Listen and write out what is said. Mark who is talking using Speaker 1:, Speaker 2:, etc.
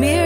Speaker 1: mirror.